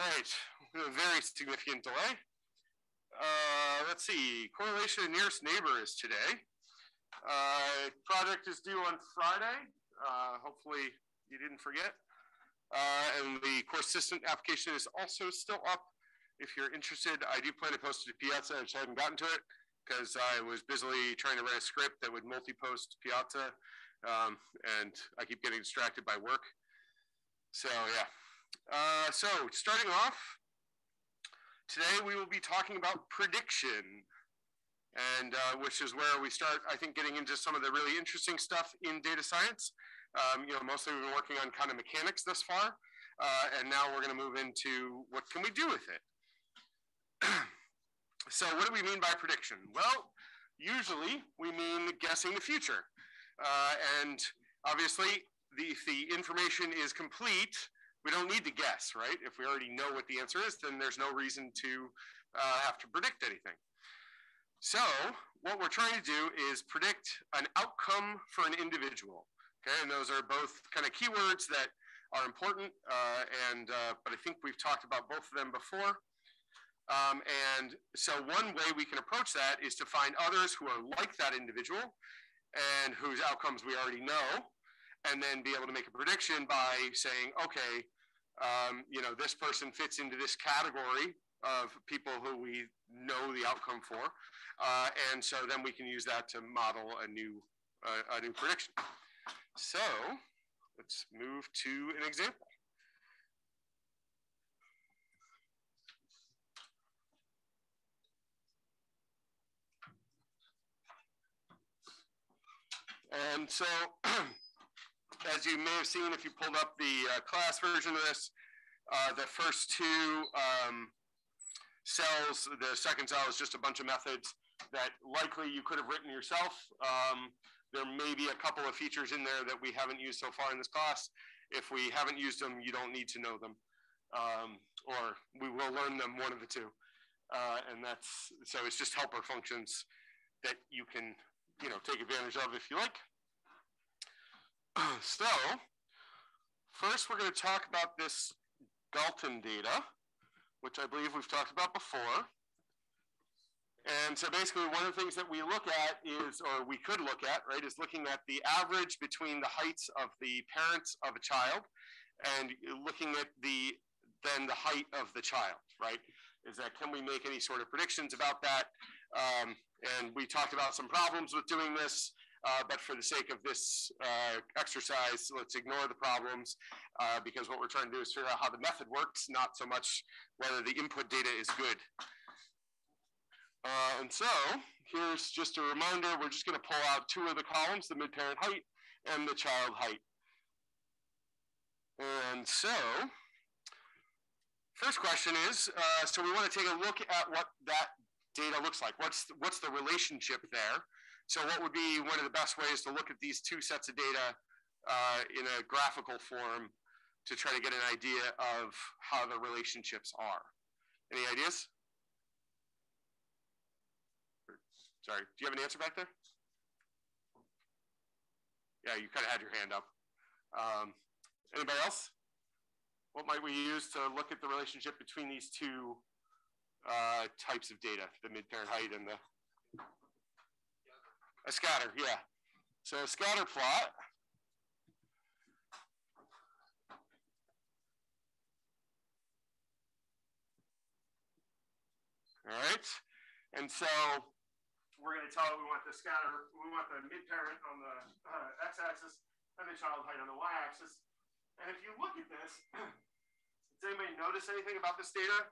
All right, a very significant delay. Uh, let's see, correlation of nearest neighbor is today. Uh, project is due on Friday. Uh, hopefully you didn't forget. Uh, and the course assistant application is also still up. If you're interested, I do plan to post it to Piazza. I just haven't gotten to it because I was busily trying to write a script that would multi-post Piazza. Um, and I keep getting distracted by work. So yeah. Uh, so starting off, today we will be talking about prediction, and uh, which is where we start, I think, getting into some of the really interesting stuff in data science. Um, you know, mostly we've been working on kind of mechanics thus far, uh, and now we're going to move into what can we do with it. so what do we mean by prediction? Well, usually we mean guessing the future. Uh, and obviously, the, if the information is complete, we don't need to guess, right? If we already know what the answer is, then there's no reason to uh, have to predict anything. So what we're trying to do is predict an outcome for an individual. Okay, and those are both kind of keywords that are important, uh, and uh, but I think we've talked about both of them before. Um, and so one way we can approach that is to find others who are like that individual and whose outcomes we already know, and then be able to make a prediction by saying, okay, um, you know, this person fits into this category of people who we know the outcome for, uh, and so then we can use that to model a new uh, a new prediction. So let's move to an example. And so as you may have seen if you pulled up the uh, class version of this, uh, the first two um, cells, the second cell is just a bunch of methods that likely you could have written yourself. Um, there may be a couple of features in there that we haven't used so far in this class. If we haven't used them, you don't need to know them. Um, or we will learn them, one of the two. Uh, and that's, so it's just helper functions that you can, you know, take advantage of if you like. so first we're going to talk about this Galton data, which I believe we've talked about before. And so basically one of the things that we look at is, or we could look at, right, is looking at the average between the heights of the parents of a child and looking at the, then the height of the child, right? Is that, can we make any sort of predictions about that? Um, and we talked about some problems with doing this. Uh, but for the sake of this uh, exercise, let's ignore the problems uh, because what we're trying to do is figure out how the method works, not so much whether the input data is good. Uh, and so here's just a reminder, we're just gonna pull out two of the columns, the mid-parent height and the child height. And so, first question is, uh, so we wanna take a look at what that data looks like. What's, what's the relationship there? So what would be one of the best ways to look at these two sets of data uh, in a graphical form to try to get an idea of how the relationships are? Any ideas? Sorry, do you have an answer back there? Yeah, you kind of had your hand up. Um, anybody else? What might we use to look at the relationship between these two uh, types of data, the mid-parent height and the a scatter, yeah. So a scatter plot. All right. And so we're going to tell it we want the scatter, we want the mid-parent on the uh, x-axis and the child height on the y-axis. And if you look at this, does anybody notice anything about this data?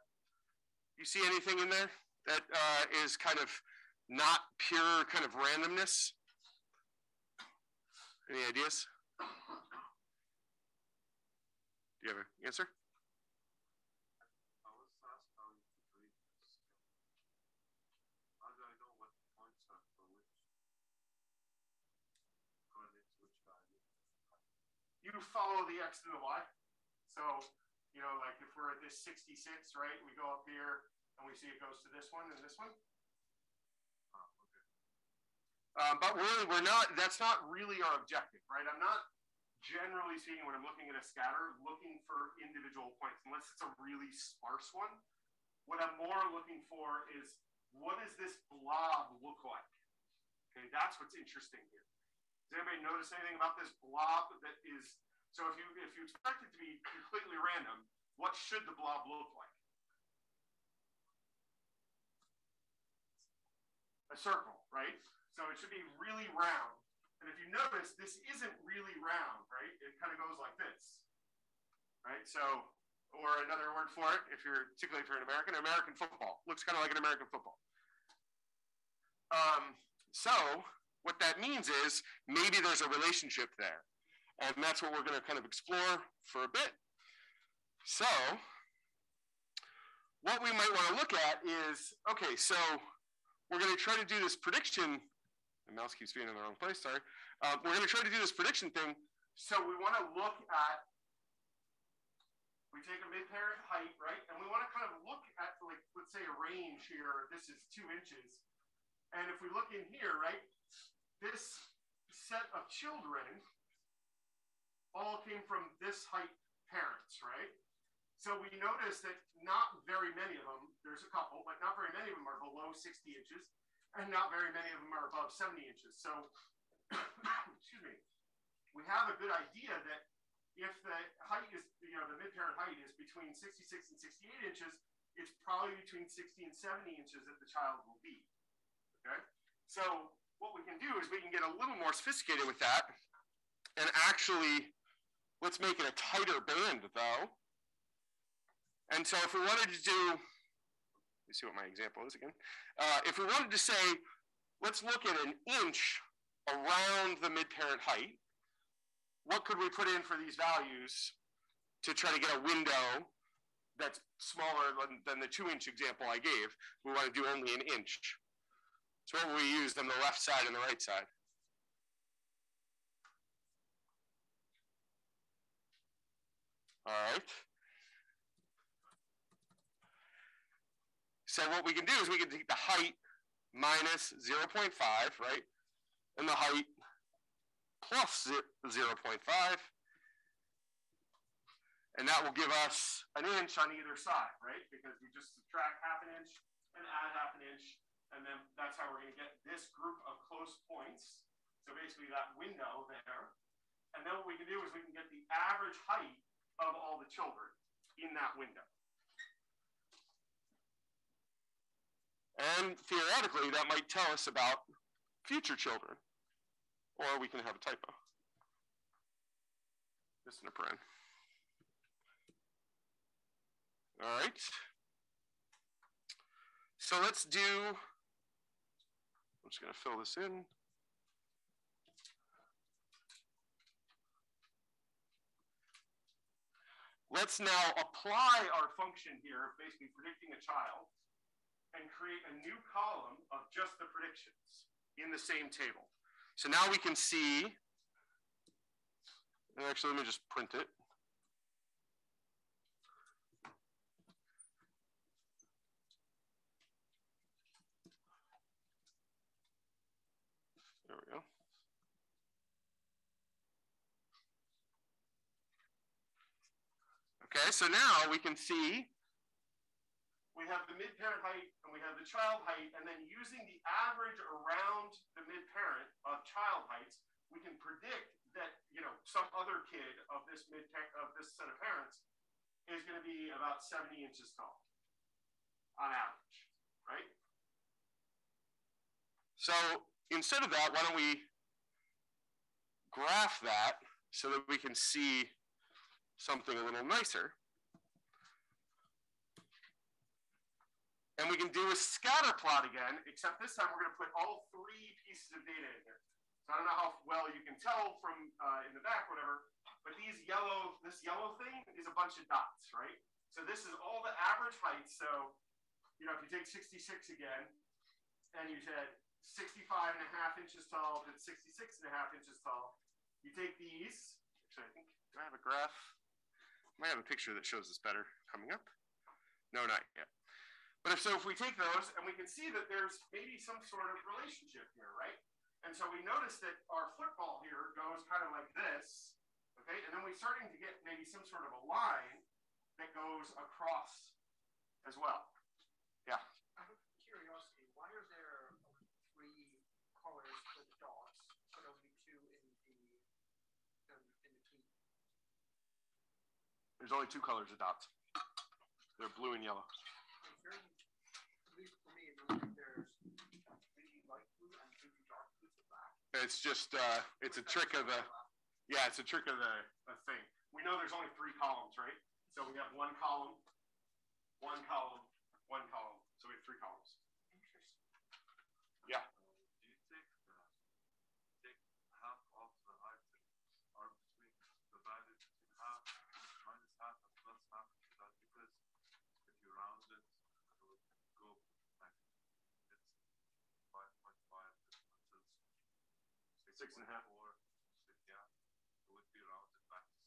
You see anything in there that uh, is kind of not pure kind of randomness? Any ideas? Do you have an answer? You follow the x to the y. So, you know, like if we're at this 66, right, we go up here and we see it goes to this one and this one. Um, but really, we're not, that's not really our objective, right? I'm not generally speaking, when I'm looking at a scatter, looking for individual points, unless it's a really sparse one. What I'm more looking for is what does this blob look like? Okay, that's what's interesting here. Does anybody notice anything about this blob that is, so if you if you expect it to be completely random, what should the blob look like? A circle, right? So it should be really round. And if you notice, this isn't really round, right? It kind of goes like this, right? So, or another word for it, if you're particularly if you're an American, American football looks kind of like an American football. Um, so what that means is maybe there's a relationship there, and that's what we're going to kind of explore for a bit. So what we might want to look at is okay. So we're going to try to do this prediction the mouse keeps being in the wrong place, sorry. Uh, we're going to try to do this prediction thing. So we want to look at, we take a mid-parent height, right? And we want to kind of look at, like, let's say a range here. This is two inches. And if we look in here, right, this set of children all came from this height parents, right? So we notice that not very many of them, there's a couple, but not very many of them are below 60 inches and not very many of them are above 70 inches. So, excuse me, we have a good idea that if the height is, you know, the mid-parent height is between 66 and 68 inches, it's probably between 60 and 70 inches that the child will be. Okay? So what we can do is we can get a little more sophisticated with that and actually, let's make it a tighter band though. And so if we wanted to do let me see what my example is again. Uh, if we wanted to say, let's look at an inch around the mid-parent height, what could we put in for these values to try to get a window that's smaller than, than the two inch example I gave? We want to do only an inch. So what will we use on the left side and the right side? All right. So what we can do is we can take the height minus 0.5, right? And the height plus 0.5. And that will give us an inch on either side, right? Because we just subtract half an inch and add half an inch. And then that's how we're going to get this group of close points. So basically that window there. And then what we can do is we can get the average height of all the children in that window. And theoretically, that might tell us about future children. Or we can have a typo. This in a paren. All right. So let's do, I'm just going to fill this in. Let's now apply our function here, basically predicting a child and create a new column of just the predictions in the same table. So now we can see, and actually let me just print it. There we go. Okay, so now we can see we have the mid-parent height and we have the child height, and then using the average around the mid-parent of child heights, we can predict that you know some other kid of this mid of this set of parents is going to be about 70 inches tall on average, right? So instead of that, why don't we graph that so that we can see something a little nicer? And we can do a scatter plot again, except this time we're going to put all three pieces of data in here. So I don't know how well you can tell from uh, in the back, whatever, but these yellow, this yellow thing is a bunch of dots, right? So this is all the average height. So, you know, if you take 66 again, and you said 65 and a half inches tall to 66 and a half inches tall, you take these, I think, do I have a graph? I might have a picture that shows this better coming up. No, not yet. But if so, if we take those and we can see that there's maybe some sort of relationship here, right? And so we notice that our football here goes kind of like this, Okay, and then we're starting to get maybe some sort of a line that goes across as well. Yeah. Out of curiosity, why are there three colors for the dots, but only two in the um, in the key? There's only two colors of dots. They're blue and yellow. It's very, at least for me, there's light blue and dark blue to black. It's just uh, it's a trick of the yeah, it's a trick of the, the thing. We know there's only three columns, right? So we have one column, one column, one column. So we have three columns. Interesting. Yeah. Do you take the take half of the item are between divided between half minus half and plus half is that because if you round it it will go like it's five point five until Six and a half. Or yeah. It would be back to.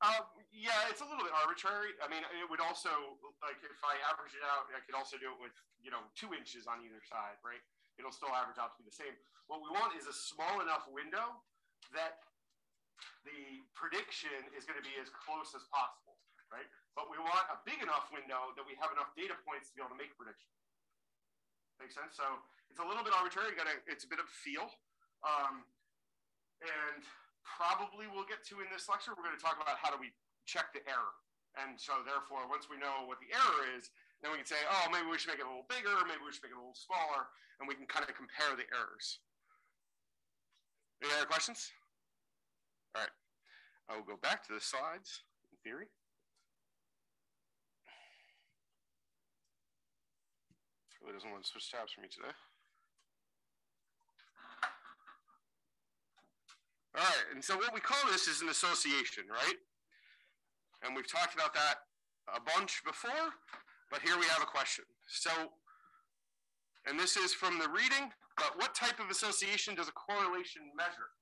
Uh, yeah, it's a little bit arbitrary. I mean, it would also like if I average it out, I could also do it with you know two inches on either side, right? It'll still average out to be the same. What we want is a small enough window that the prediction is going to be as close as possible, right? But we want a big enough window that we have enough data points to be able to make a prediction. Make sense? So it's a little bit arbitrary. You gotta, it's a bit of feel. Um, and probably we'll get to in this lecture, we're going to talk about how do we check the error. And so therefore, once we know what the error is, then we can say, oh, maybe we should make it a little bigger, maybe we should make it a little smaller, and we can kind of compare the errors. Any other questions? All right. I will go back to the slides in theory. Really doesn't want to switch tabs for me today. All right, and so what we call this is an association, right? And we've talked about that a bunch before, but here we have a question. So, and this is from the reading, but what type of association does a correlation measure?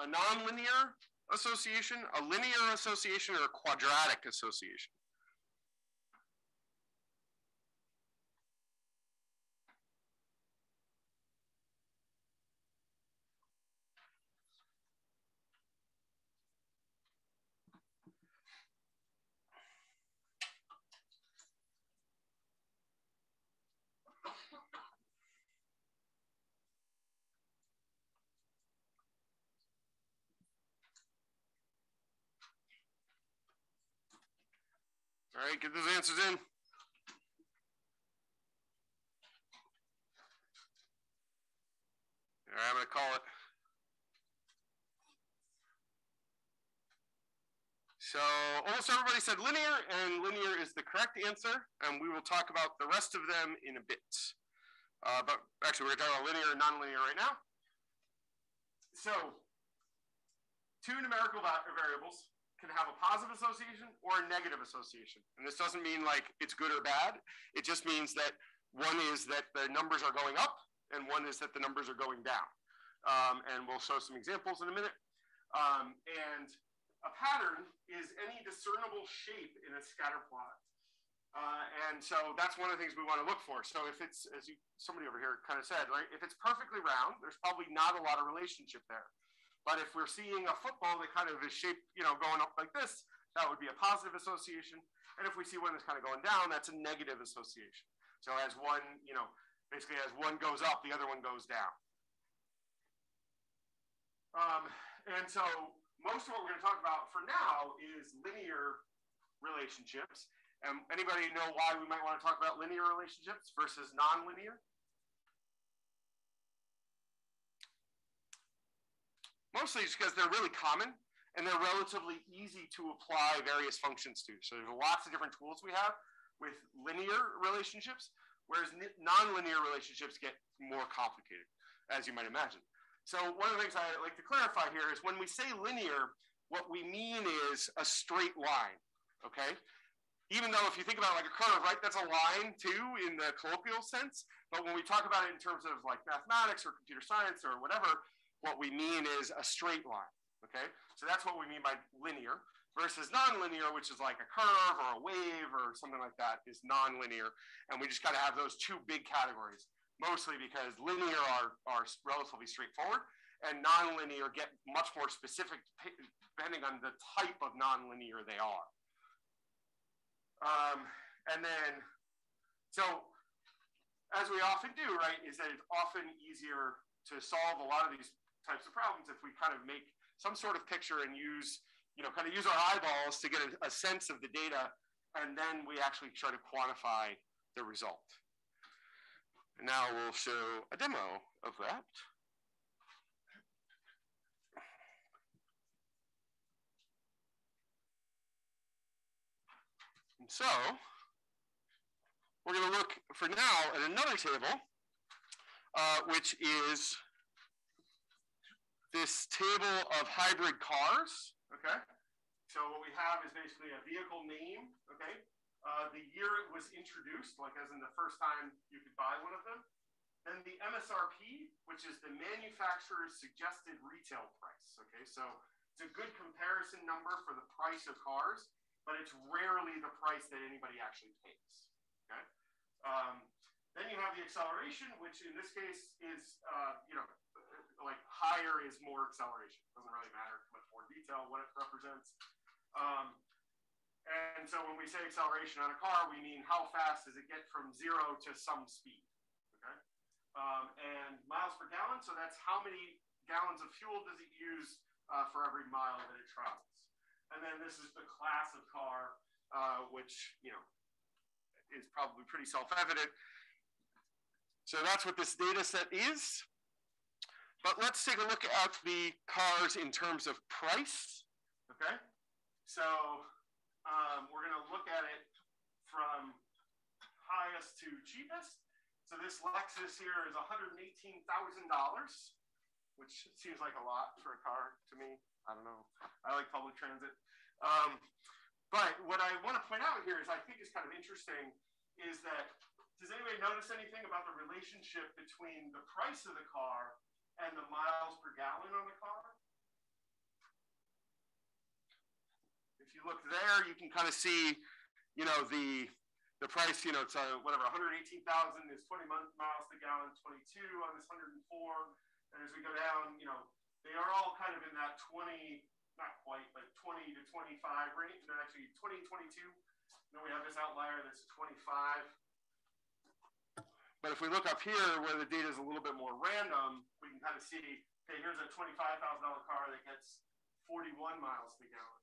A nonlinear association, a linear association, or a quadratic association? All right, get those answers in. All right, I'm going to call it. So almost everybody said linear, and linear is the correct answer, and we will talk about the rest of them in a bit. Uh, but actually, we're talking about linear and nonlinear right now. So two numerical variables can have a positive association or a negative association. And this doesn't mean like it's good or bad. It just means that one is that the numbers are going up and one is that the numbers are going down. Um, and we'll show some examples in a minute. Um, and a pattern is any discernible shape in a scatter plot. Uh, and so that's one of the things we want to look for. So if it's, as you, somebody over here kind of said, right, if it's perfectly round, there's probably not a lot of relationship there. But if we're seeing a football that kind of is shaped, you know, going up like this, that would be a positive association. And if we see one that's kind of going down, that's a negative association. So as one, you know, basically as one goes up, the other one goes down. Um, and so most of what we're going to talk about for now is linear relationships. And anybody know why we might want to talk about linear relationships versus nonlinear? Mostly just because they're really common and they're relatively easy to apply various functions to. So there's lots of different tools we have with linear relationships, whereas nonlinear relationships get more complicated, as you might imagine. So one of the things I like to clarify here is when we say linear, what we mean is a straight line, okay? Even though if you think about like a curve, right, that's a line too in the colloquial sense. But when we talk about it in terms of like mathematics or computer science or whatever, what we mean is a straight line. Okay, so that's what we mean by linear versus nonlinear, which is like a curve or a wave or something like that, is nonlinear. And we just got to have those two big categories, mostly because linear are, are relatively straightforward and nonlinear get much more specific depending on the type of nonlinear they are. Um, and then, so as we often do, right, is that it's often easier to solve a lot of these types of problems if we kind of make some sort of picture and use, you know, kind of use our eyeballs to get a, a sense of the data, and then we actually try to quantify the result. And now we'll show a demo of that. And so we're going to look for now at another table, uh, which is this table of hybrid cars, okay? So what we have is basically a vehicle name, okay? Uh, the year it was introduced, like as in the first time you could buy one of them. Then the MSRP, which is the manufacturer's suggested retail price, okay? So it's a good comparison number for the price of cars, but it's rarely the price that anybody actually pays, okay? Um, then you have the acceleration, which in this case is, uh, you know, like higher is more acceleration. Doesn't really matter much more detail what it represents. Um, and so when we say acceleration on a car, we mean how fast does it get from zero to some speed, okay? Um, and miles per gallon, so that's how many gallons of fuel does it use uh, for every mile that it travels. And then this is the class of car, uh, which, you know, is probably pretty self-evident. So that's what this data set is. But let's take a look at the cars in terms of price, okay? So um, we're gonna look at it from highest to cheapest. So this Lexus here is $118,000, which seems like a lot for a car to me. I don't know. I like public transit. Um, but what I want to point out here is I think is kind of interesting is that does anybody notice anything about the relationship between the price of the car and the miles per gallon on the car. If you look there, you can kind of see, you know, the the price, you know, it's uh, whatever, 118,000 is 20 miles per gallon, 22 on this 104. And as we go down, you know, they are all kind of in that 20, not quite, but 20 to 25 range. They're actually 20, 22. Then we have this outlier that's 25. But if we look up here where the data is a little bit more random, we can kind of see, okay, here's a $25,000 car that gets 41 miles per gallon.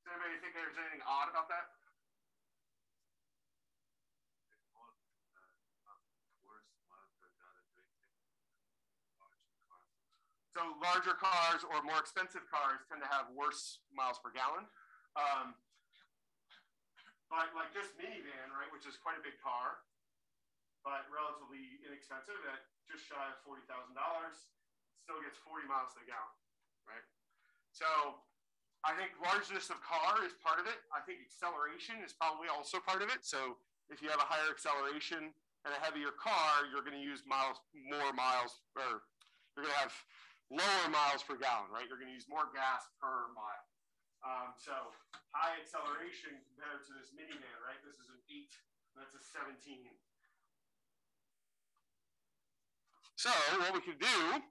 Does anybody think there's anything odd about that? So larger cars or more expensive cars tend to have worse miles per gallon. Um, but like this minivan, right, which is quite a big car, but relatively inexpensive at just shy of $40,000, still gets 40 miles to the gallon, right? So I think largeness of car is part of it. I think acceleration is probably also part of it. So if you have a higher acceleration and a heavier car, you're going to use miles, more miles, or you're going to have lower miles per gallon, right? You're going to use more gas per mile. Um, so high acceleration compared to this minivan, right? This is an eight, that's a 17. So what we can do,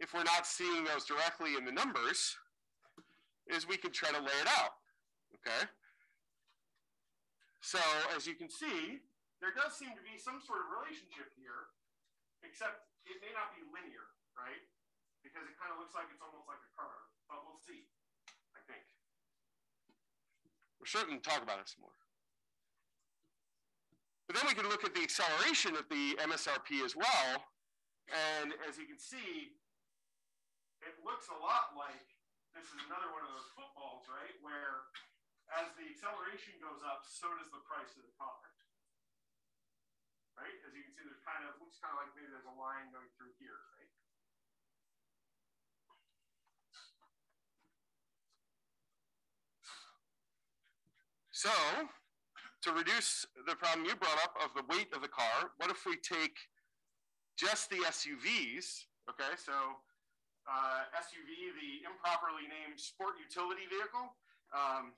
if we're not seeing those directly in the numbers, is we can try to lay it out, okay? So as you can see, there does seem to be some sort of relationship here, except it may not be linear, right? Because it kind of looks like it's almost like a curve, but we'll see, I think. We're certain to talk about it some more. But then we can look at the acceleration of the MSRP as well. And as you can see, it looks a lot like this is another one of those footballs, right? Where as the acceleration goes up, so does the price of the product. Right? As you can see, there's kind of looks kind of like maybe there's a line going through here, right? So to reduce the problem you brought up of the weight of the car, what if we take just the SUVs, okay, so uh, SUV, the improperly named sport utility vehicle. Um,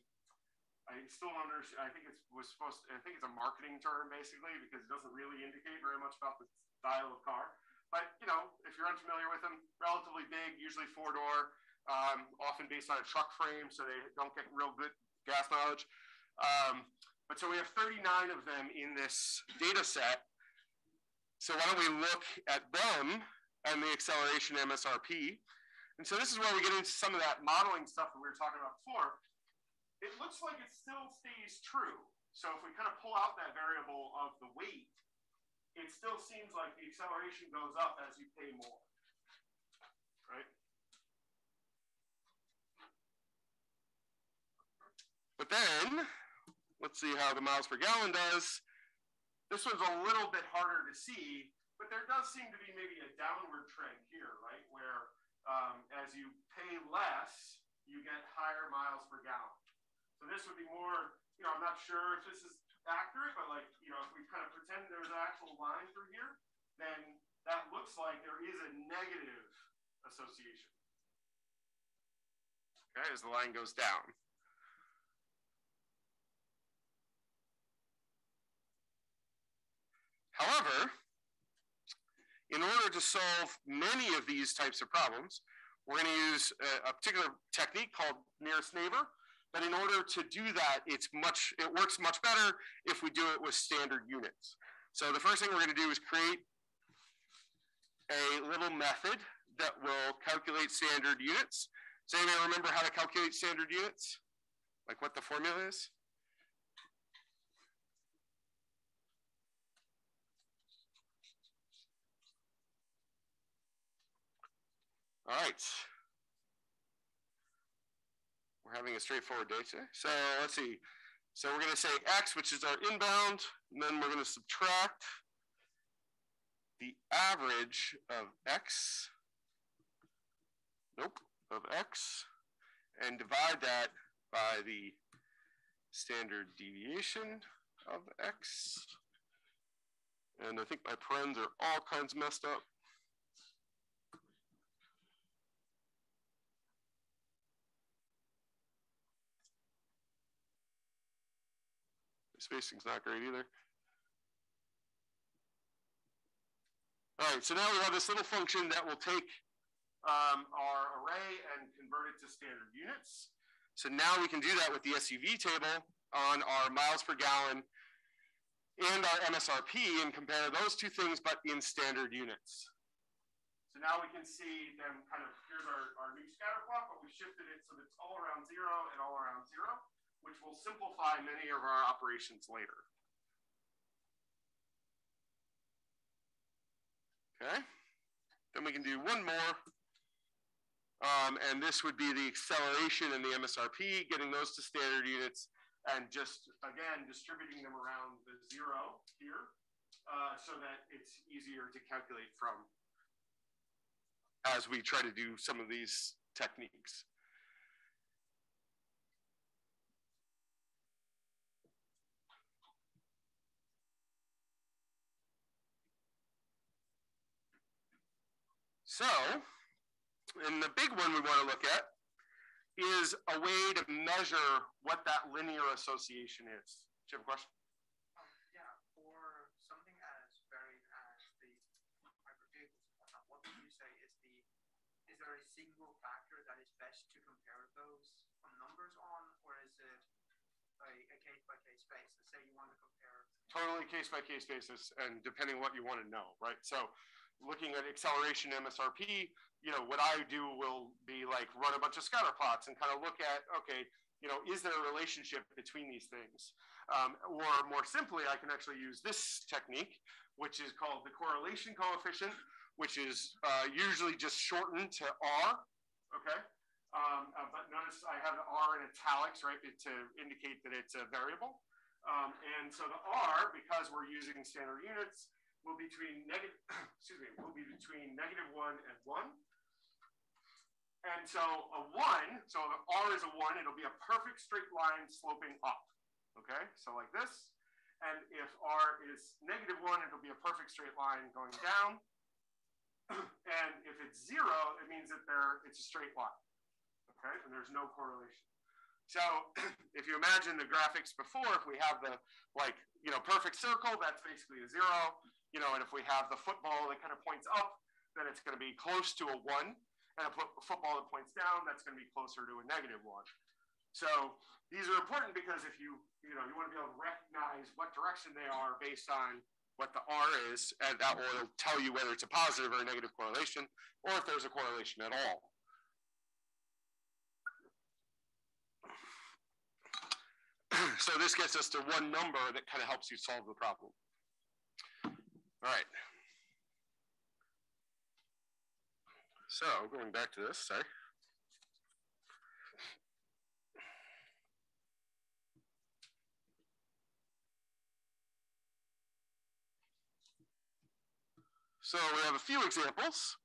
I still don't understand. I think it was supposed. To, I think it's a marketing term basically because it doesn't really indicate very much about the style of car. but you know, if you're unfamiliar with them, relatively big, usually four door, um, often based on a truck frame, so they don't get real good gas mileage. Um, but so we have 39 of them in this data set. So why don't we look at them and the acceleration MSRP. And so this is where we get into some of that modeling stuff that we were talking about before. It looks like it still stays true. So if we kind of pull out that variable of the weight, it still seems like the acceleration goes up as you pay more, right? But then, let's see how the miles per gallon does. This one's a little bit harder to see, but there does seem to be maybe a downward trend here, right? Where um, as you pay less, you get higher miles per gallon. So this would be more, you know, I'm not sure if this is accurate, but like, you know, if we kind of pretend there's an actual line through here, then that looks like there is a negative association. Okay, as the line goes down. However, in order to solve many of these types of problems, we're going to use a, a, particular technique called nearest neighbor. But in order to do that, it's much, it works much better if we do it with standard units. So the first thing we're going to do is create a little method that will calculate standard units. Does anybody remember how to calculate standard units? Like what the formula is? All right. We're having a straightforward day today. So let's see. So we're going to say x, which is our inbound, and then we're going to subtract the average of x, nope, of x, and divide that by the standard deviation of x. And I think my parens are all kinds messed up. Spacing's not great either. All right, so now we have this little function that will take um, our array and convert it to standard units. So now we can do that with the SUV table on our miles per gallon and our MSRP and compare those two things, but in standard units. So now we can see them kind of, here's our, our new scatter plot, but we shifted it so that it's all around zero and all around zero which will simplify many of our operations later. Okay, then we can do one more. Um, and this would be the acceleration and the MSRP, getting those to standard units and just, again, distributing them around the zero here uh, so that it's easier to calculate from as we try to do some of these techniques. So, and the big one we want to look at is a way to measure what that linear association is. Do you have a question? Um, yeah, for something as varied as the hybrid vehicles what would you say is the, is there a single factor that is best to compare those numbers on, or is it a, a case by case basis? Say you want to compare. Totally case by case basis, and depending what you want to know, right? So looking at acceleration MSRP, you know, what I do will be like run a bunch of scatter plots and kind of look at, okay, you know, is there a relationship between these things? Um, or more simply, I can actually use this technique, which is called the correlation coefficient, which is uh, usually just shortened to R, okay? Um, uh, but notice I have the R in italics, right, to indicate that it's a variable. Um, and so the R, because we're using standard units, will be between negative, excuse me, will be between negative one and one. And so a one, so R is a one, it'll be a perfect straight line sloping up. Okay, so like this. And if R is negative one, it'll be a perfect straight line going down. and if it's zero, it means that there it's a straight line. Okay, and there's no correlation. So if you imagine the graphics before, if we have the like, you know, perfect circle, that's basically a zero you know, and if we have the football that kind of points up, then it's going to be close to a one. And a football that points down, that's going to be closer to a negative one. So these are important because if you, you know, you want to be able to recognize what direction they are based on what the R is, and that will tell you whether it's a positive or a negative correlation, or if there's a correlation at all. so this gets us to one number that kind of helps you solve the problem. All right. So going back to this, sorry. So we have a few examples.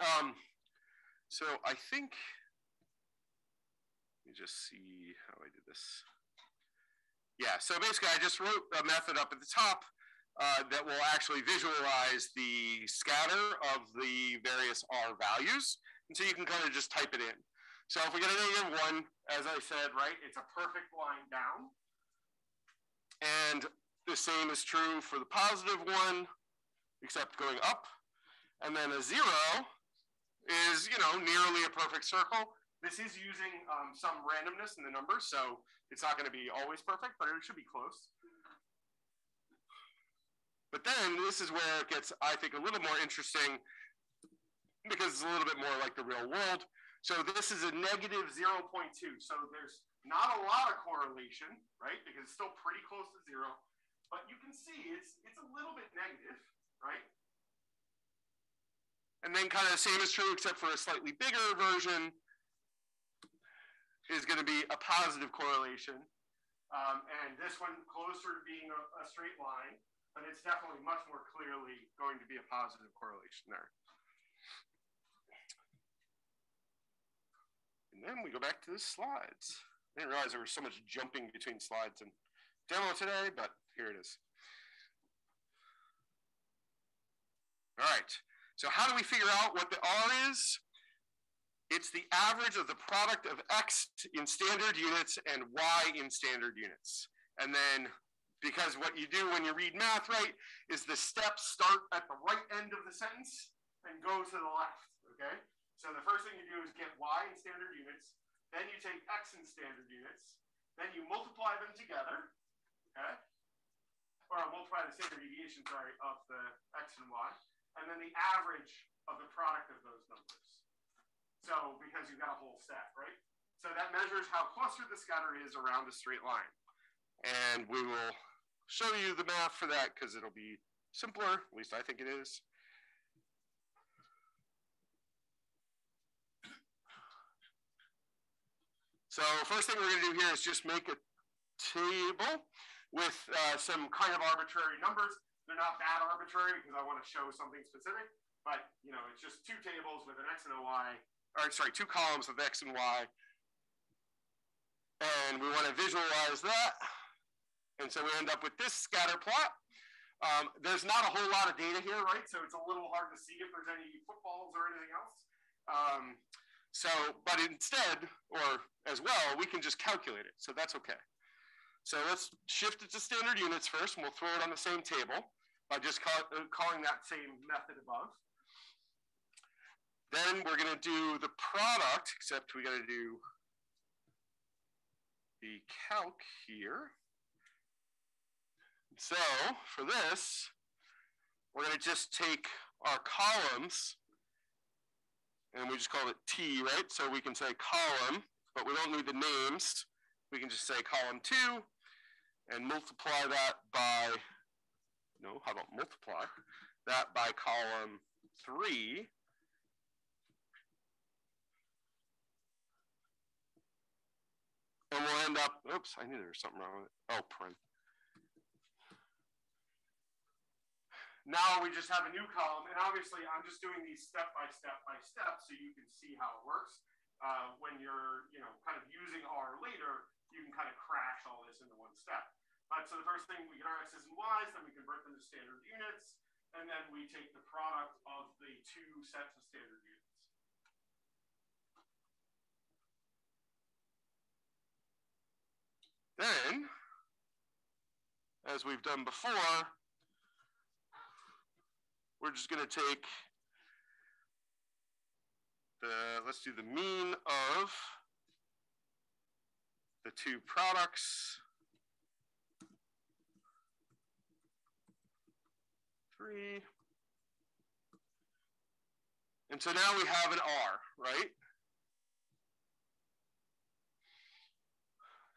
Um, so I think, let me just see how I did this. Yeah, so basically I just wrote a method up at the top uh, that will actually visualize the scatter of the various R values. And so you can kind of just type it in. So if we get a negative one, as I said, right, it's a perfect line down. And the same is true for the positive one, except going up. And then a zero is, you know, nearly a perfect circle. This is using um, some randomness in the numbers, so it's not going to be always perfect, but it should be close. But then this is where it gets, I think, a little more interesting because it's a little bit more like the real world. So this is a negative 0.2. So there's not a lot of correlation, right? Because it's still pretty close to zero. But you can see it's, it's a little bit negative, right? And then kind of the same is true, except for a slightly bigger version is going to be a positive correlation. Um, and this one closer to being a, a straight line, but it's definitely much more clearly going to be a positive correlation there. And then we go back to the slides. I didn't realize there was so much jumping between slides and demo today, but here it is. All right, so how do we figure out what the R is? It's the average of the product of X in standard units and Y in standard units. And then because what you do when you read math right is the steps start at the right end of the sentence and go to the left, okay? So the first thing you do is get Y in standard units, then you take X in standard units, then you multiply them together, okay? Or I'll multiply the standard deviation, sorry, of the X and Y and then the average of the product of those numbers. So because you've got a whole set, right? So that measures how clustered the scatter is around a straight line. And we will show you the math for that because it'll be simpler, at least I think it is. So first thing we're gonna do here is just make a table with uh, some kind of arbitrary numbers. They're not that arbitrary because I want to show something specific, but you know, it's just two tables with an X and a Y, or sorry, two columns with X and Y. And we want to visualize that. And so we end up with this scatter plot. Um, there's not a whole lot of data here, right? So it's a little hard to see if there's any footballs or anything else. Um, so, but instead, or as well, we can just calculate it. So that's okay. So let's shift it to standard units first, and we'll throw it on the same table by just call, uh, calling that same method above. Then we're going to do the product, except we got to do the calc here. So for this, we're going to just take our columns, and we just call it T, right? So we can say column, but we don't need the names. We can just say column two, and multiply that by, no, how about multiply that by column three. And we'll end up, oops, I knew there was something wrong with it. Oh, prime. Now we just have a new column, and obviously I'm just doing these step by step by step so you can see how it works. Uh, when you're, you know, kind of using R later, you can kind of crash all this into one step. But so the first thing, we get our x's and y's, then we convert them to standard units, and then we take the product of the two sets of standard units. Then, as we've done before, we're just going to take the, let's do the mean of the two products. Three. And so now we have an R, right?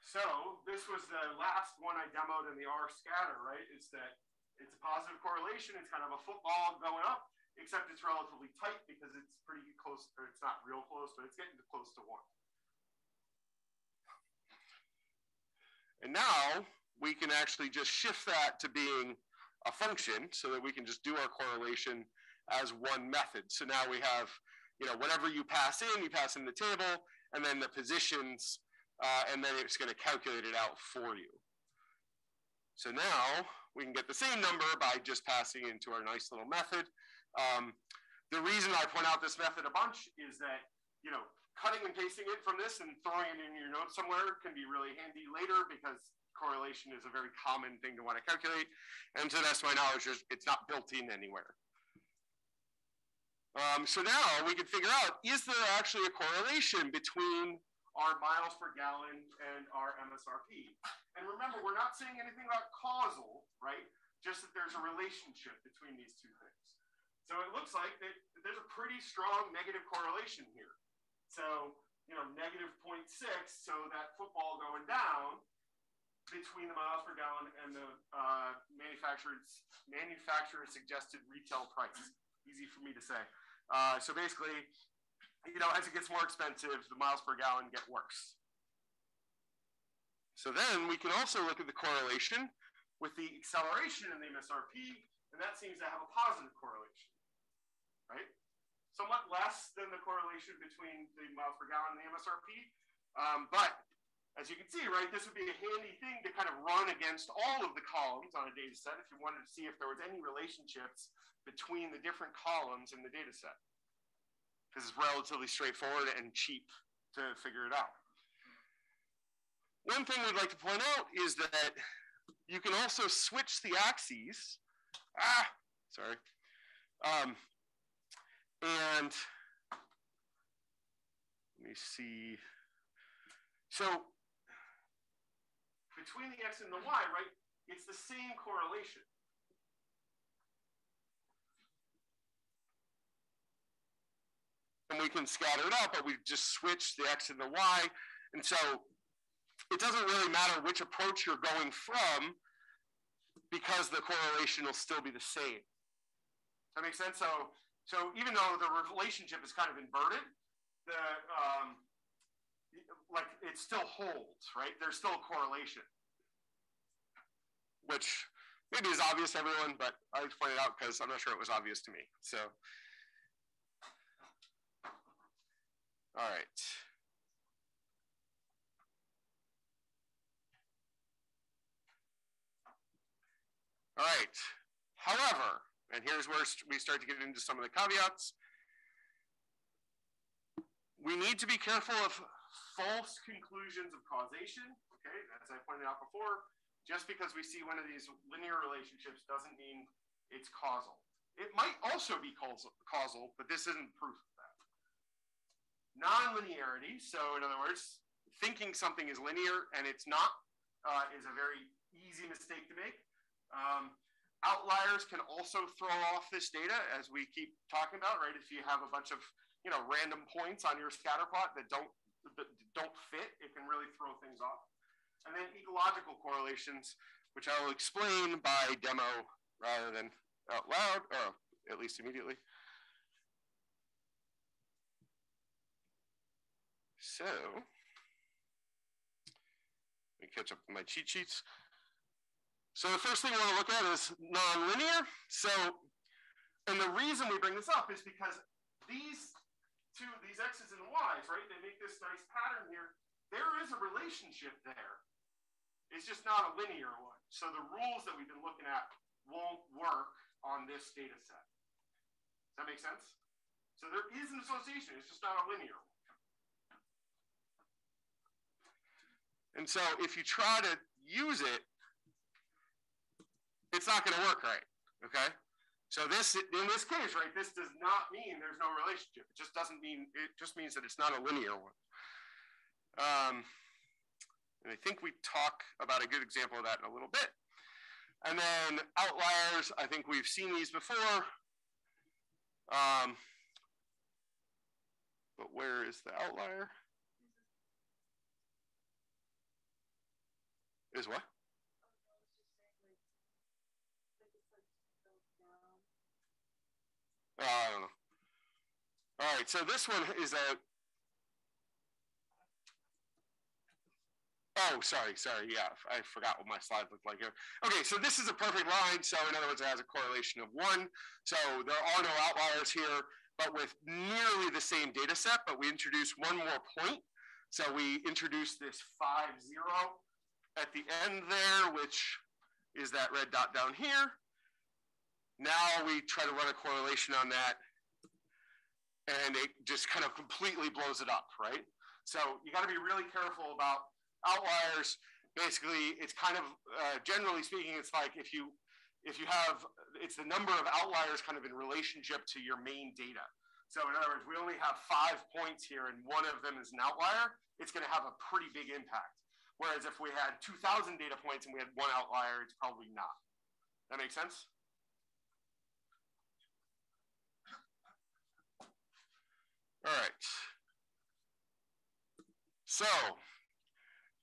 So this was the last one I demoed in the R scatter, right? Is that it's a positive correlation. It's kind of a football going up, except it's relatively tight because it's pretty close, or it's not real close, but it's getting close to one. And now we can actually just shift that to being a function so that we can just do our correlation as one method. So now we have, you know, whatever you pass in, you pass in the table, and then the positions, uh, and then it's going to calculate it out for you. So now we can get the same number by just passing into our nice little method. Um, the reason I point out this method a bunch is that, you know, cutting and pasting it from this and throwing it in your notes somewhere can be really handy later because correlation is a very common thing to want to calculate. And to the best my knowledge, it's not built in anywhere. Um, so now we can figure out, is there actually a correlation between our miles per gallon and our MSRP? And remember, we're not saying anything about causal, right? Just that there's a relationship between these two things. So it looks like that there's a pretty strong negative correlation here. So, you know, negative 0.6, so that football going down between the miles per gallon and the uh, manufacturer's manufacturer suggested retail price. Easy for me to say. Uh, so basically, you know, as it gets more expensive, the miles per gallon get worse. So then we can also look at the correlation with the acceleration in the MSRP, and that seems to have a positive correlation, right? somewhat less than the correlation between the miles per gallon and the MSRP. Um, but as you can see, right, this would be a handy thing to kind of run against all of the columns on a data set if you wanted to see if there was any relationships between the different columns in the data set. Because it's relatively straightforward and cheap to figure it out. One thing we'd like to point out is that you can also switch the axes. Ah, sorry. Um, and let me see. So between the x and the y, right, it's the same correlation. And we can scatter it out, but we just switch the x and the y. And so it doesn't really matter which approach you're going from because the correlation will still be the same. Does that make sense? So so even though the relationship is kind of inverted, the um, like it still holds, right? There's still a correlation, which maybe is obvious to everyone, but I just pointed out because I'm not sure it was obvious to me. So, all right. All right. However, and here's where we start to get into some of the caveats. We need to be careful of false conclusions of causation. Okay, as I pointed out before, just because we see one of these linear relationships doesn't mean it's causal. It might also be causal, but this isn't proof. Nonlinearity, so in other words, thinking something is linear and it's not, uh, is a very easy mistake to make. Um, Outliers can also throw off this data, as we keep talking about, right? If you have a bunch of you know random points on your scatter plot that don't that don't fit, it can really throw things off. And then ecological correlations, which I will explain by demo rather than out loud, or at least immediately. So, let me catch up with my cheat sheets. So the first thing we want to look at is nonlinear. So, and the reason we bring this up is because these two, these x's and y's, right, they make this nice pattern here. There is a relationship there. It's just not a linear one. So the rules that we've been looking at won't work on this data set. Does that make sense? So there is an association, it's just not a linear one. And so if you try to use it, it's not going to work right. Okay. So this, in this case, right, this does not mean there's no relationship. It just doesn't mean, it just means that it's not a linear one. Um, and I think we talk about a good example of that in a little bit. And then outliers, I think we've seen these before. Um, but where is the outlier? Is what? Oh, I don't know. All right, so this one is a. Oh, sorry, sorry. Yeah, I forgot what my slide looked like here. Okay, so this is a perfect line. So in other words, it has a correlation of one. So there are no outliers here, but with nearly the same data set, but we introduce one more point. So we introduce this five zero at the end there, which is that red dot down here. Now we try to run a correlation on that and it just kind of completely blows it up, right? So you got to be really careful about outliers. Basically, it's kind of uh, generally speaking, it's like if you if you have it's the number of outliers kind of in relationship to your main data. So in other words, we only have five points here, and one of them is an outlier. It's going to have a pretty big impact. Whereas if we had 2,000 data points and we had one outlier, it's probably not. That makes sense? All right. So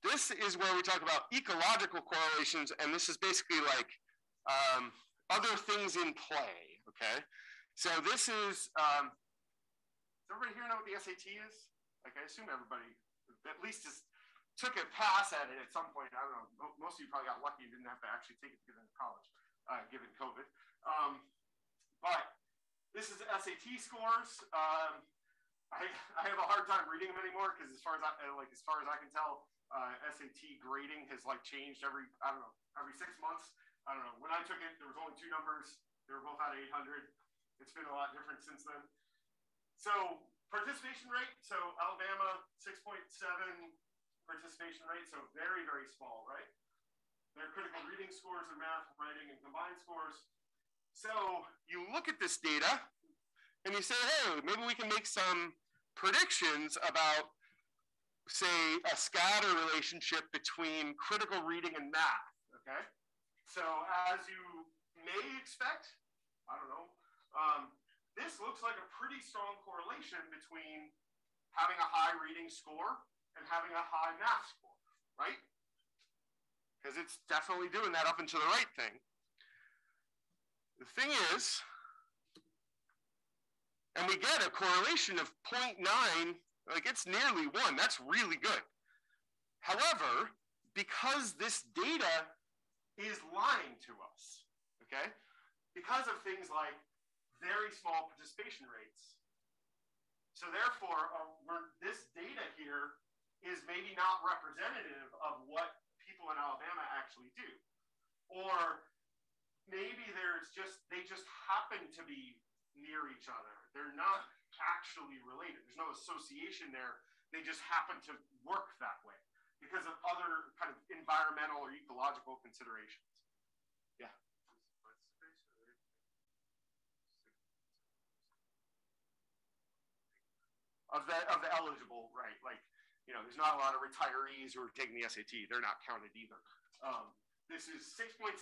this is where we talk about ecological correlations, and this is basically like um, other things in play, okay? So this is, um, does everybody here know what the SAT is? Like I assume everybody at least just took a pass at it at some point. I don't know, most of you probably got lucky and didn't have to actually take it to get into college, uh, given COVID. Um, but this is SAT scores. Um, I, I have a hard time reading them anymore because as far as I like as far as I can tell, uh, SAT grading has like changed every I don't know every six months. I don't know. When I took it, there was only two numbers. They were both out of 800. It's been a lot different since then. So participation rate. So Alabama 6.7 participation rate. So very very small, right? Their critical reading scores are math, writing, and combined scores. So you look at this data and you say, hey, maybe we can make some predictions about, say, a scatter relationship between critical reading and math, okay? So as you may expect, I don't know, um, this looks like a pretty strong correlation between having a high reading score and having a high math score, right? Because it's definitely doing that up and to the right thing. The thing is, and we get a correlation of 0.9, like it's nearly one. That's really good. However, because this data is lying to us, okay, because of things like very small participation rates. So therefore, uh, this data here is maybe not representative of what people in Alabama actually do. Or maybe there's just, they just happen to be near each other. They're not actually related. There's no association there. They just happen to work that way because of other kind of environmental or ecological considerations. Yeah. Of the of the eligible, right? Like, you know, there's not a lot of retirees who are taking the SAT. They're not counted either. Um, this is 6.7%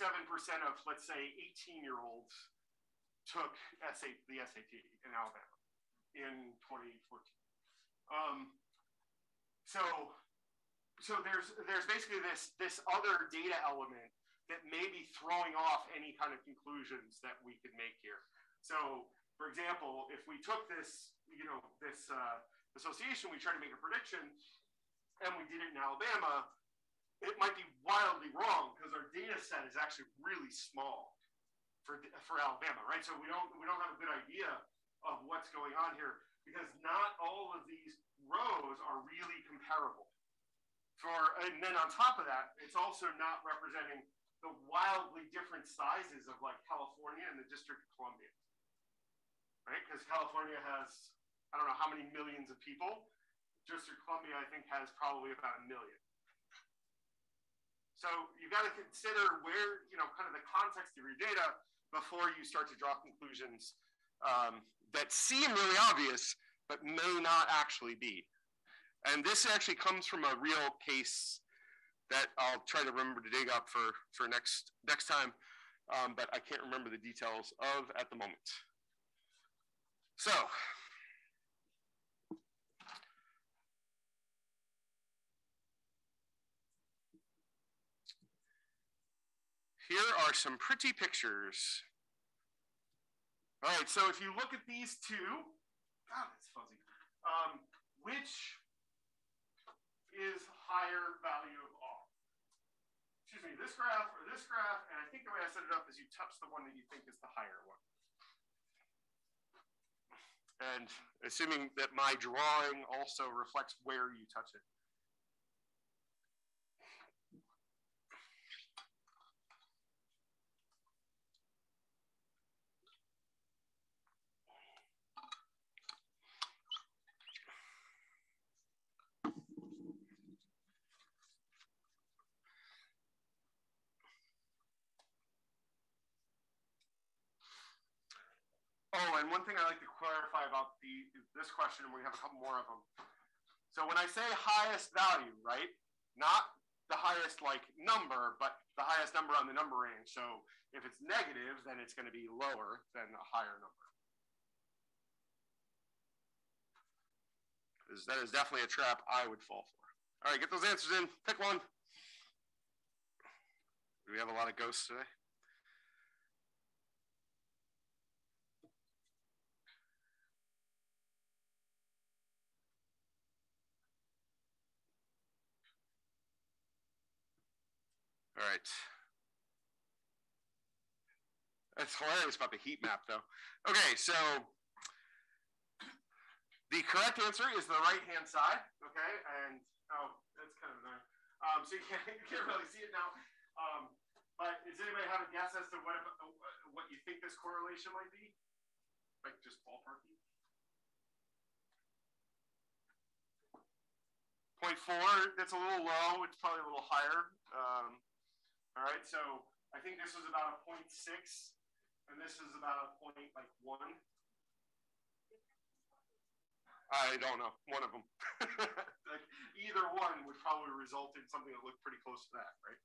of, let's say, 18 year olds took SAT, the SAT in Alabama in 2014. Um, so, so there's there's basically this this other data element that may be throwing off any kind of conclusions that we could make here. So, for example, if we took this, you know, this uh, association, we try to make a prediction, and we did it in Alabama, it might be wildly wrong because our data set is actually really small for for Alabama, right? So we don't we don't have a good idea of what's going on here because not all of these rows are really comparable. For and then on top of that, it's also not representing the wildly different sizes of like California and the District of Columbia, right? Because California has I don't know how many millions of people. District of Columbia, I think, has probably about a million. So you've got to consider where, you know, kind of the context of your data before you start to draw conclusions um, that seem really obvious, but may not actually be. And this actually comes from a real case that I'll try to remember to dig up for, for next, next time, um, but I can't remember the details of at the moment. So, here are some pretty pictures. All right, so if you look at these two, God, it's fuzzy. Um, which is higher value of R? Excuse me, this graph or this graph, and I think the way I set it up is you touch the one that you think is the higher one. And assuming that my drawing also reflects where you touch it. Oh, and one thing I like to clarify about the this question, and we have a couple more of them. So when I say highest value, right, not the highest like number, but the highest number on the number range. So if it's negative, then it's going to be lower than a higher number. Because that is definitely a trap I would fall for. All right, get those answers in. Pick one. Do we have a lot of ghosts today? All right. That's hilarious about the heat map, though. Okay, so the correct answer is the right-hand side. Okay, and oh, that's kind of annoying. Um, so you can't, you can't really see it now. Um, but does anybody have a guess as to what what you think this correlation might be? Like just ballparking. Point four. That's a little low. It's probably a little higher. Um, all right, so I think this was about a 0.6, and this is about a point like one. I don't know, one of them. like either one would probably result in something that looked pretty close to that, right?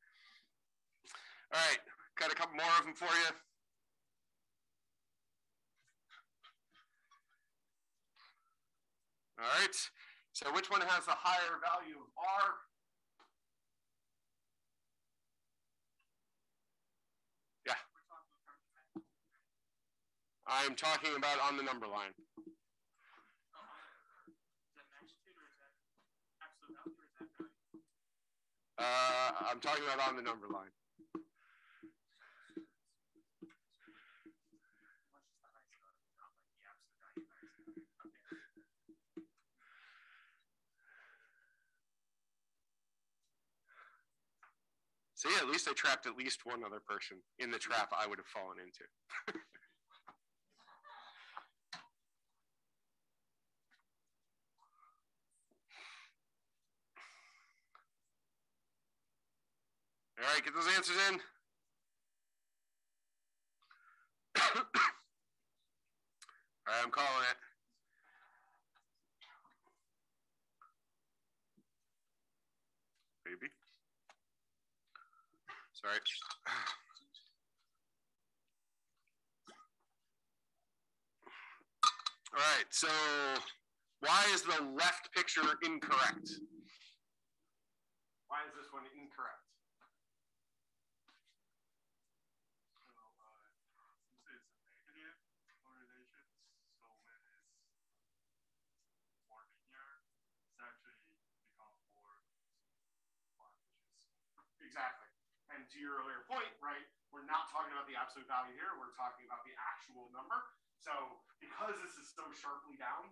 All right, got a couple more of them for you. All right, so which one has the higher value of R? I'm talking about on the number line. Uh, I'm talking about on the number line. See, at least I trapped at least one other person in the trap I would have fallen into. All right, get those answers in. All right, I'm calling it. Maybe. Sorry. All right, so why is the left picture incorrect? Why is this one incorrect? Exactly. And to your earlier point, right, we're not talking about the absolute value here. We're talking about the actual number. So because this is so sharply down,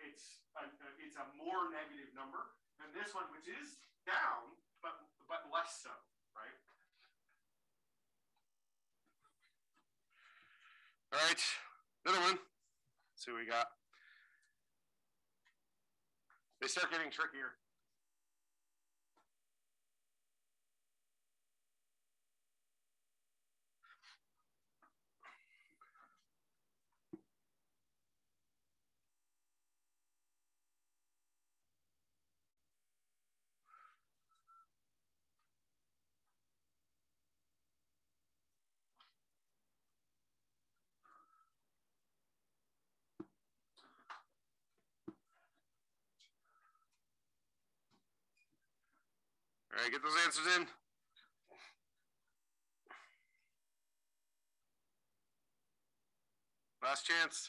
it's a, it's a more negative number than this one, which is down, but but less so, right? All right, another one. Let's see what we got. They start getting trickier. All right, get those answers in. Last chance.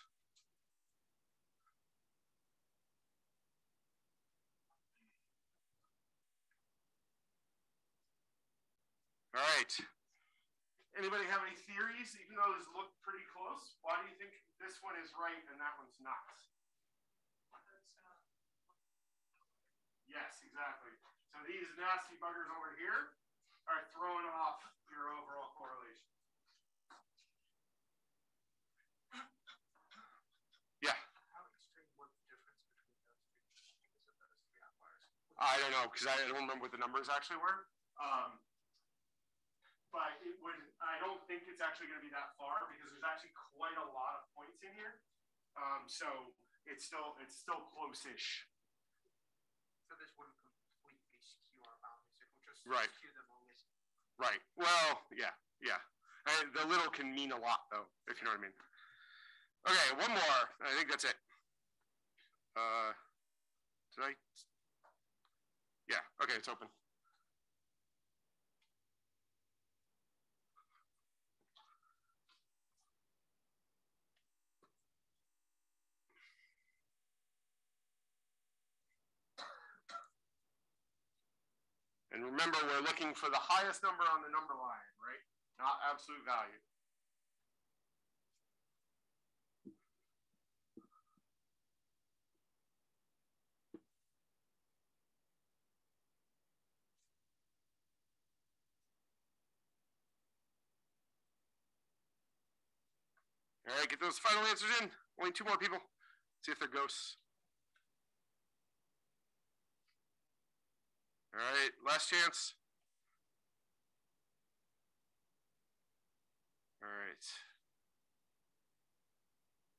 All right. Anybody have any theories, even though those look pretty close? Why do you think this one is right and that one's not? Yes, exactly. So these nasty buggers over here are throwing off your overall correlation. Yeah, How extreme was the difference between those two those three outliers? I don't know because I don't remember what the numbers actually were. Um, but it would, I don't think it's actually going to be that far because there's actually quite a lot of points in here. Um, so it's still it's still close-ish. So this wouldn't completely skew our boundaries, it would just Right. skew them. Right. Well, yeah, yeah. And the little can mean a lot, though, if you know what I mean. Okay, one more. I think that's it. Uh, did I? Yeah. Okay, it's open. And remember, we're looking for the highest number on the number line, right? Not absolute value. All right, get those final answers in. Only two more people. See if they're ghosts. All right, last chance. All right.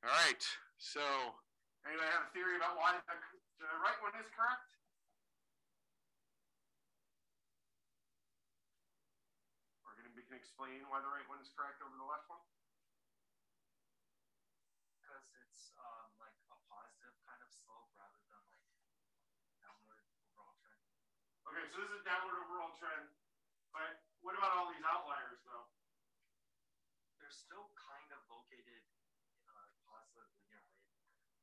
All right, so anybody have a theory about why the, the right one is correct? Or can we can explain why the right one is correct over the left one? because it's um like a positive kind of slope rather than like downward overall trend. Okay, so this is a downward overall trend, but what about all these outliers though? They're still kind of located in a positive linear rate.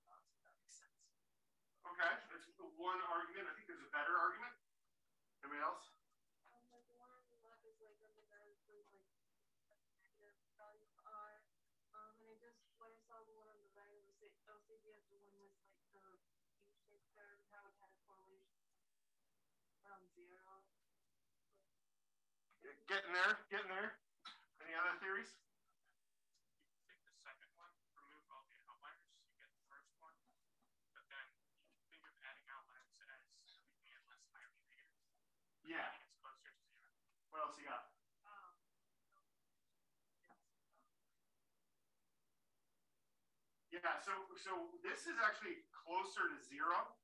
Uh, so that makes sense. Okay, that's one argument. I think there's a better argument. Anybody else? Um, like the one on the left is like under that is like like negative value of R. Um, and I just when I saw the one on the right it was the LCDF, the one with like the U-shaped curve, how it had a correlation from zero. Getting there, getting there. Any other theories? take the second one, remove all the outliers, you get the first one. But then you think of adding outliers as making it less highly negative. Yeah. I think it's closer to zero. What else you got? Um, Yeah, so so this is actually closer to zero.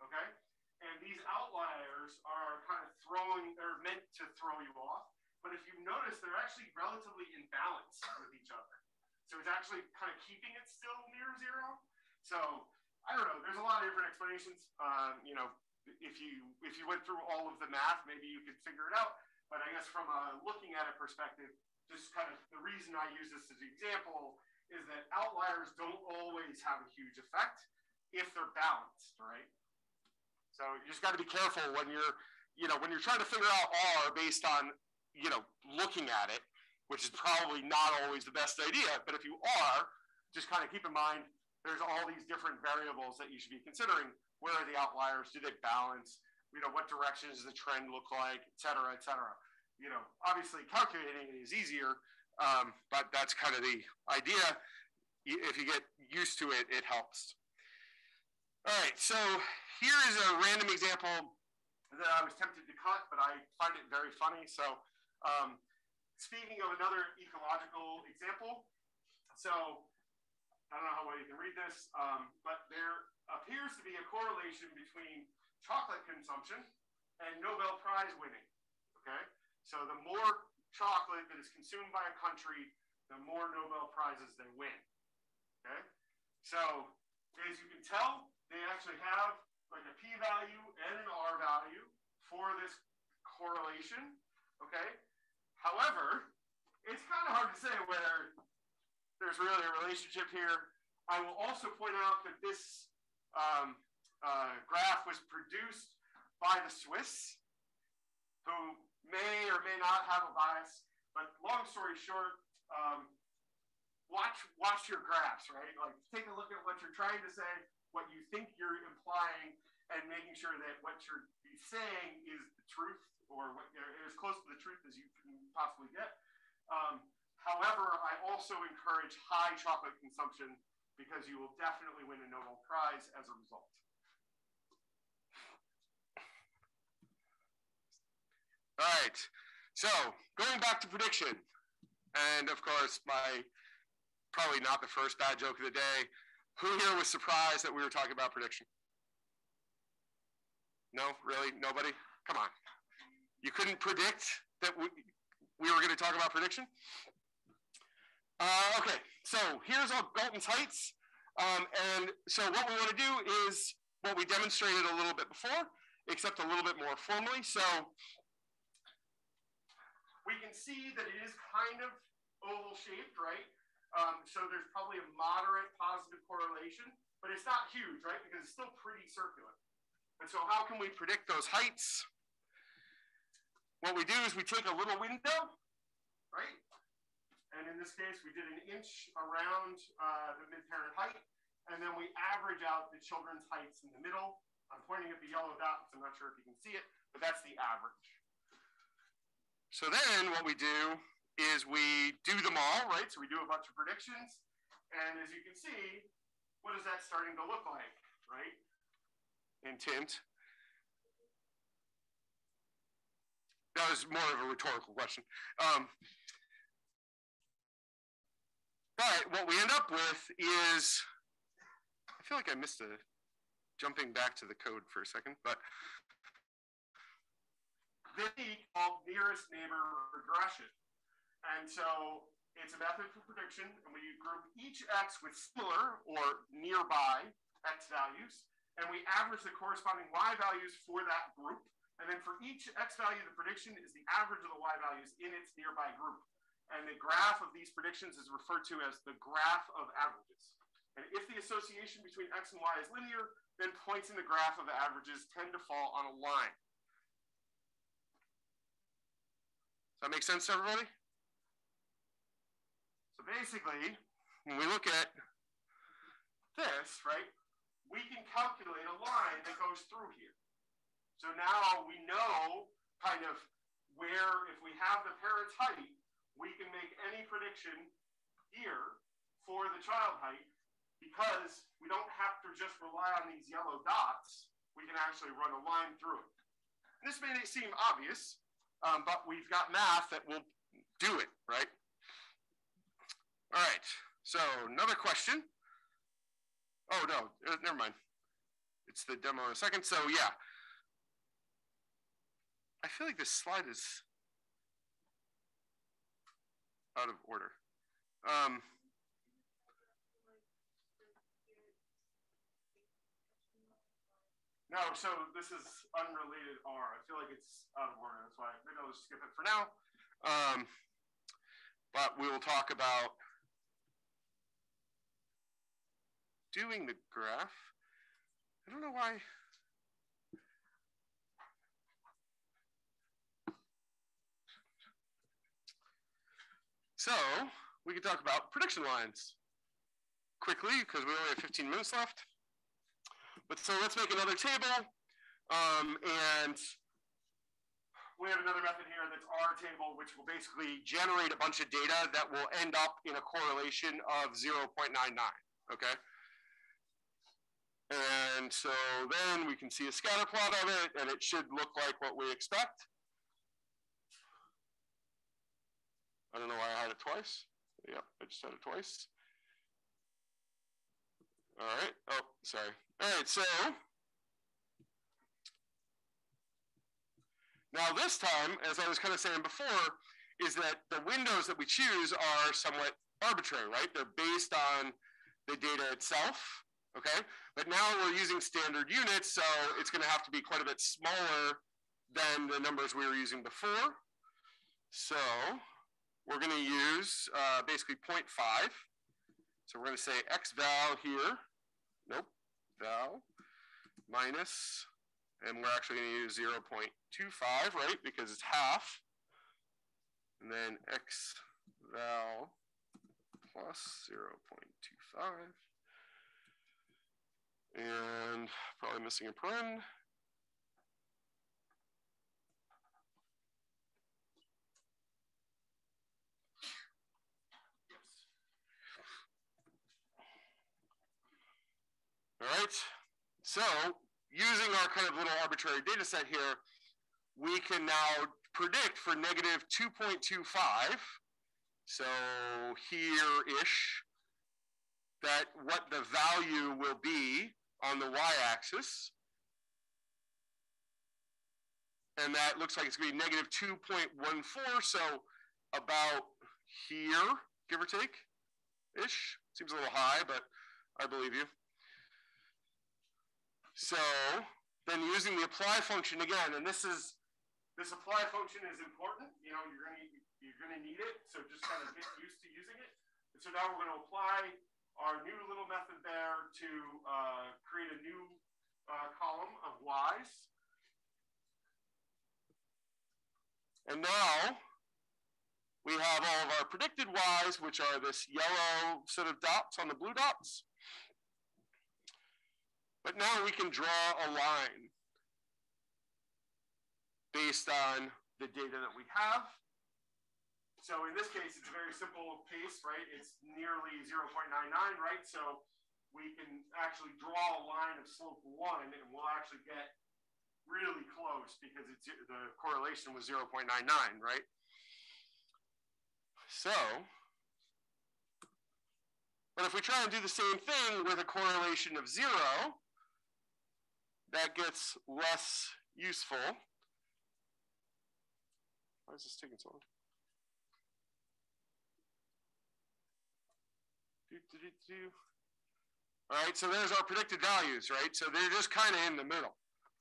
Okay? And these outliers are kind of throwing they're meant to throw you off. But if you notice, they're actually relatively in balance with each other. So it's actually kind of keeping it still near zero. So I don't know. There's a lot of different explanations. Um, you know, if you if you went through all of the math, maybe you could figure it out. But I guess from a looking at it perspective, just kind of the reason I use this as an example is that outliers don't always have a huge effect if they're balanced, right? So you just got to be careful when you're, you know, when you're trying to figure out R based on, you know, looking at it, which is probably not always the best idea. But if you are, just kind of keep in mind there's all these different variables that you should be considering. Where are the outliers? Do they balance? You know, what direction does the trend look like, et cetera, et cetera. You know, obviously calculating it is easier, um, but that's kind of the idea. If you get used to it, it helps. All right, so here is a random example that I was tempted to cut, but I find it very funny. So, um, speaking of another ecological example, so I don't know how well you can read this, um, but there appears to be a correlation between chocolate consumption and Nobel Prize winning. Okay, so the more chocolate that is consumed by a country, the more Nobel Prizes they win. Okay, so as you can tell, they actually have like a p-value and an r value for this correlation, okay? However, it's kind of hard to say whether there's really a relationship here. I will also point out that this um, uh, graph was produced by the Swiss, who may or may not have a bias. But long story short, um, watch watch your graphs, right? Like take a look at what you're trying to say, what you think you're implying, and making sure that what you're saying is the truth or what, you know, as close to the truth as you can possibly get. Um, however, I also encourage high chocolate consumption because you will definitely win a Nobel Prize as a result. All right, so going back to prediction, and of course, my probably not the first bad joke of the day. Who here was surprised that we were talking about prediction? No, really? Nobody? Come on. You couldn't predict that we, we were going to talk about prediction? Uh, okay, so here's our Galton's Heights. Um, and so what we want to do is what we demonstrated a little bit before, except a little bit more formally. So we can see that it is kind of oval shaped, right? Um, so there's probably a moderate positive correlation, but it's not huge, right? Because it's still pretty circular. And so how can we predict those heights? What we do is we take a little window, right? And in this case, we did an inch around uh, the mid-parent height, and then we average out the children's heights in the middle. I'm pointing at the yellow dot, so I'm not sure if you can see it, but that's the average. So then what we do is we do them all, right? So we do a bunch of predictions, and as you can see, what is that starting to look like, right? In tint. That was more of a rhetorical question. Um, but what we end up with is, I feel like I missed a, jumping back to the code for a second, but the called nearest neighbor regression. And so it's a method for prediction, and we group each x with similar or nearby x values, and we average the corresponding y values for that group. And then for each x value, the prediction is the average of the y values in its nearby group. And the graph of these predictions is referred to as the graph of averages. And if the association between x and y is linear, then points in the graph of averages tend to fall on a line. Does that make sense to everybody? So basically, when we look at this, right, we can calculate a line that goes through here. So now we know kind of where, if we have the parent's height, we can make any prediction here for the child height because we don't have to just rely on these yellow dots. We can actually run a line through it. This may seem obvious, um, but we've got math that will do it, right? All right, so another question. Oh, no, uh, never mind. It's the demo in a second. So, yeah. I feel like this slide is out of order. Um, no, so this is unrelated R. I feel like it's out of order. That's why maybe I'll just skip it for now. Um, but we will talk about doing the graph. I don't know why. So we can talk about prediction lines quickly because we only have 15 minutes left. But so let's make another table. Um, and we have another method here that's our table, which will basically generate a bunch of data that will end up in a correlation of 0.99, okay? And so then we can see a scatter plot of it, and it should look like what we expect. I don't know why I had it twice. Yep, I just had it twice. All right. Oh, sorry. All right, so now this time, as I was kind of saying before, is that the windows that we choose are somewhat arbitrary, right? They're based on the data itself, okay? But now we're using standard units, so it's gonna have to be quite a bit smaller than the numbers we were using before. So we're going to use uh, basically 0.5. So we're going to say x val here, nope, val minus, and we're actually going to use 0.25, right, because it's half. And then x val plus 0.25. And probably missing a paren. All right, so using our kind of little arbitrary data set here, we can now predict for negative 2.25, so here-ish, that what the value will be on the y-axis. And that looks like it's going to be negative 2.14, so about here, give or take, ish. Seems a little high, but I believe you. So then using the apply function again, and this is this apply function is important. You know, you're gonna you're gonna need it, so just kind of get used to using it. And so now we're gonna apply our new little method there to uh, create a new uh, column of y's. And now we have all of our predicted y's, which are this yellow set of dots on the blue dots. But now we can draw a line based on the data that we have. So in this case, it's a very simple case, right? It's nearly 0.99, right? So we can actually draw a line of slope one and we'll actually get really close because it's the correlation was 0.99, right? So, but if we try and do the same thing with a correlation of zero, that gets less useful. Why is this taking so long? Do, do, do. All right, so there's our predicted values, right? So they're just kind of in the middle,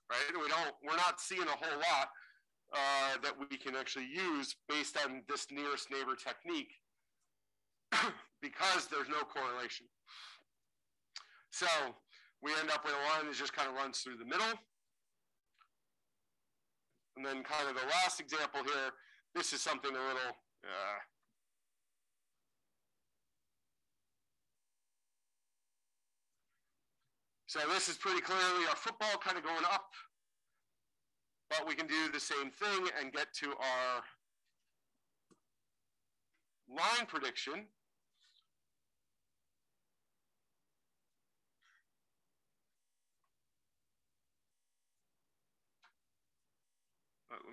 right? We don't, we're not seeing a whole lot uh, that we can actually use based on this nearest neighbor technique because there's no correlation. So we end up with a line that just kind of runs through the middle. And then kind of the last example here, this is something a little, uh, so this is pretty clearly our football kind of going up, but we can do the same thing and get to our line prediction.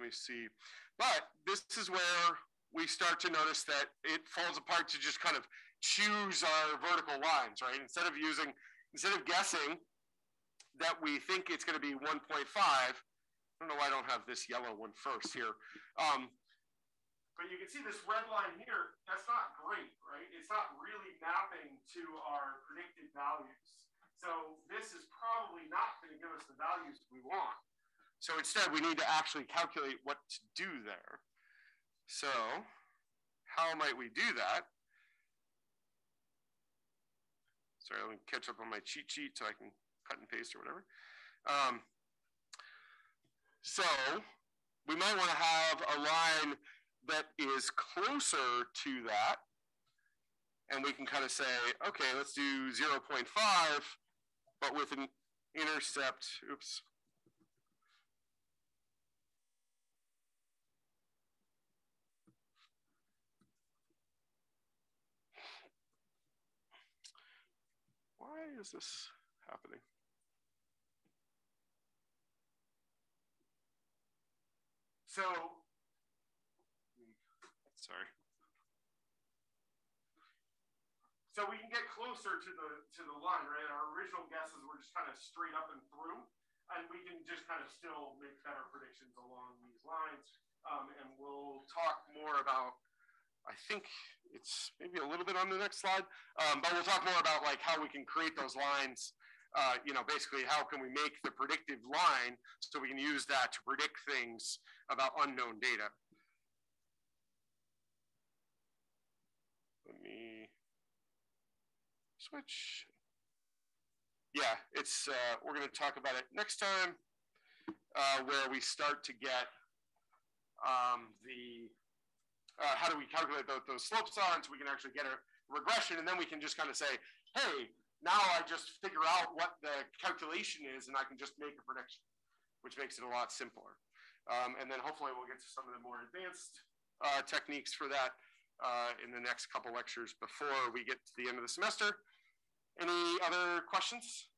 Me see. But this is where we start to notice that it falls apart to just kind of choose our vertical lines, right? Instead of using, instead of guessing that we think it's going to be 1.5, I don't know why I don't have this yellow one first here. Um, but you can see this red line here, that's not great, right? It's not really mapping to our predicted values. So this is probably not going to give us the values we want. So instead, we need to actually calculate what to do there. So how might we do that? Sorry, let me catch up on my cheat sheet so I can cut and paste or whatever. Um, so we might want to have a line that is closer to that. And we can kind of say, okay, let's do 0.5, but with an intercept, oops, why is this happening? So, sorry. So we can get closer to the to the line, right? Our original guesses were just kind of straight up and through, and we can just kind of still make better predictions along these lines. Um, and we'll talk more about I think it's maybe a little bit on the next slide, um, but we'll talk more about like how we can create those lines uh, you know, basically how can we make the predictive line so we can use that to predict things about unknown data. Let me switch. Yeah, it's, uh, we're going to talk about it next time, uh, where we start to get um, the, uh, how do we calculate those, those slopes are, and so we can actually get a regression, and then we can just kind of say, hey, now I just figure out what the calculation is, and I can just make a prediction, which makes it a lot simpler. Um, and then hopefully we'll get to some of the more advanced uh, techniques for that uh, in the next couple lectures before we get to the end of the semester. Any other questions?